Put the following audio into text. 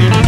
Thank you.